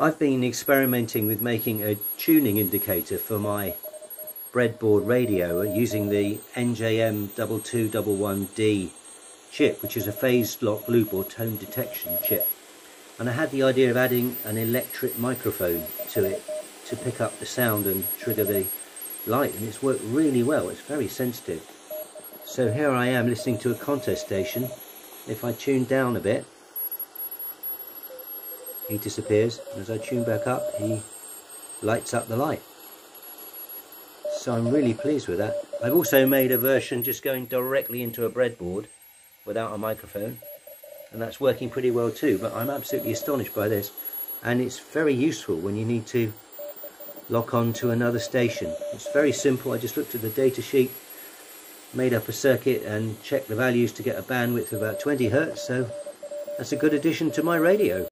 I've been experimenting with making a tuning indicator for my breadboard radio using the NJM2211D chip which is a phased lock loop or tone detection chip. And I had the idea of adding an electret microphone to it to pick up the sound and trigger the light and it's worked really well. It's very sensitive. So here I am listening to a contest station. If I tune down a bit he disappears and as I tune back up he lights up the light. So I'm really pleased with that. I've also made a version just going directly into a breadboard without a microphone and that's working pretty well too but I'm absolutely astonished by this. And it's very useful when you need to lock on to another station. It's very simple. I just looked at the data sheet made up a circuit and checked the values to get a bandwidth of about 20 hertz so that's a good addition to my radio